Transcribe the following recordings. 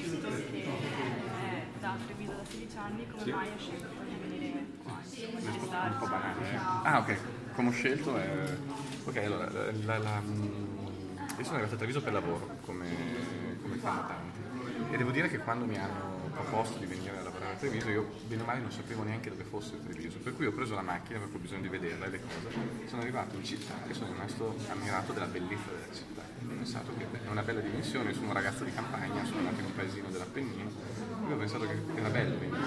che è da Treviso da 16 anni, come Sì. mai hai scelto di venire qua? Un po' banale. eh. Ah, ok. Come ho scelto è... Ok, allora, la, la, la- mm, io sono arrivato a Treviso per lavoro, come, come fanno tanti. E devo dire che quando mi hanno proposto di venire Treviso, io bene o male non sapevo neanche dove fosse Treviso, per cui ho preso la macchina perché ho bisogno di vederla e le cose. Sono arrivato in città e sono rimasto ammirato della bellezza della città. Ho pensato che è una bella dimensione, sono un ragazzo di campagna, sono nato in un paesino dell'Appennino, quindi ho pensato che era bello venire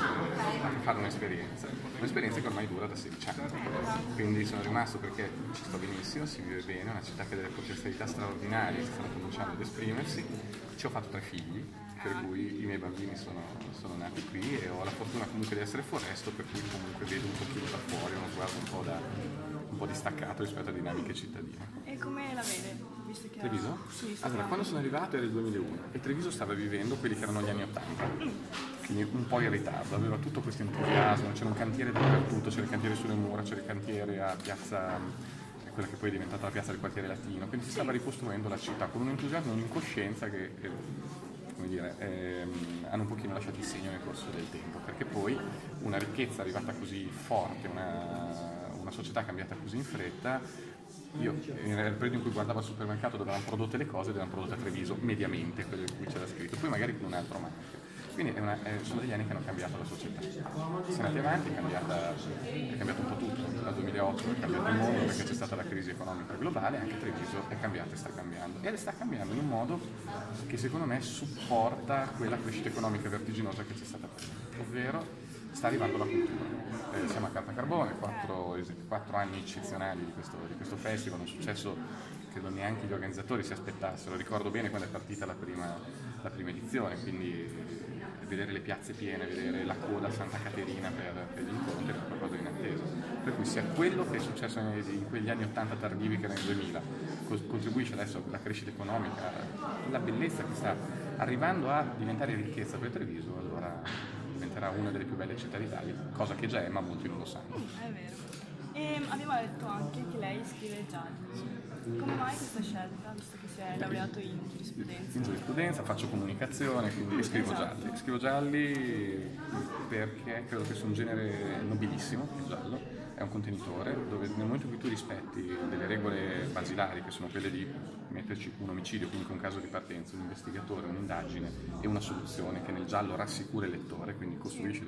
fare un'esperienza, un'esperienza che ormai dura da 16 anni. Quindi sono rimasto perché ci sto benissimo, si vive bene, è una città che ha delle potenzialità straordinarie che stanno cominciando ad esprimersi. Ci ho fatto tre figli, per cui i miei bambini sono, sono nati qui e ho la fortuna comunque di essere foresto, per cui comunque vedo un pochino da fuori, uno sguardo un po', da, un po' distaccato rispetto a dinamiche cittadine. E come la vede? Visto che Treviso? Sì, Allora, quando sono arrivato era il 2001 e Treviso stava vivendo quelli che erano gli anni 80, quindi un po' in ritardo, aveva tutto questo entusiasmo, c'era un cantiere dappertutto, c'era il cantiere sulle mura, c'era il cantiere a piazza, quella che poi è diventata la piazza del quartiere latino, quindi si stava ricostruendo la città con un entusiasmo e un'incoscienza che, eh, come dire, ehm, hanno un pochino lasciato il segno nel corso del tempo, perché poi una ricchezza arrivata così forte, una, una società cambiata così in fretta, io nel periodo in cui guardavo al supermercato dove erano prodotte le cose, ed erano prodotte a Treviso, mediamente, quello in cui c'era scritto, poi magari con un altro marchio. Quindi una- sono degli anni che hanno cambiato la società. Si è andati avanti, è, cambiata- è cambiato un po' tutto. Dal 2008 è cambiato il mondo perché c'è stata la crisi economica globale, anche Treviso è cambiata e sta cambiando. E sta cambiando in un modo che secondo me supporta quella crescita economica vertiginosa che c'è stata prima. Ovvero sta arrivando la cultura. Eh, siamo a Carta Carbone, quattro, quattro anni eccezionali di questo, di questo festival, un successo che non neanche gli organizzatori si aspettassero. Ricordo bene quando è partita la prima, la prima edizione, quindi vedere le piazze piene, vedere la coda a Santa Caterina per, per gli incontri era qualcosa di inatteso. Per cui sia quello che è successo in quegli anni 80 tardivi che era nel 2000 co- contribuisce adesso alla crescita economica, la bellezza che sta arrivando a diventare ricchezza per Treviso, allora diventerà una delle più belle città d'Italia, cosa che già è ma molti non lo sanno. È vero. E abbiamo detto anche che lei scrive gialli. Come mai questa scelta, visto che si è laureato in giurisprudenza? in giurisprudenza, faccio comunicazione, quindi scrivo Esatto. gialli. Scrivo gialli perché credo che sia un genere nobilissimo, il giallo, è un contenitore dove nel momento in cui tu rispetti delle regole basilari, che sono quelle di metterci un omicidio, comunque un caso di partenza, un investigatore, un'indagine e una soluzione che nel giallo rassicura il lettore, quindi costruisci,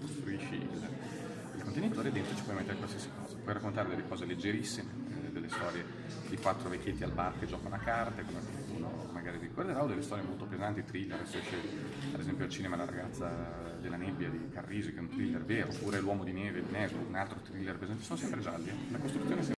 costruisci il, il contenitore, dentro ci puoi mettere qualsiasi cosa. Puoi raccontare delle cose leggerissime, eh, delle storie di quattro vecchietti al bar che giocano a carte, come qualcuno magari ricorderà, o delle storie molto pesanti, thriller, adesso esce ad esempio al cinema La ragazza della nebbia di Carrisi, che è un thriller vero, oppure L'uomo di neve di Nesbo, un altro thriller pesante, sono sempre gialli, eh. la costruzione è sempre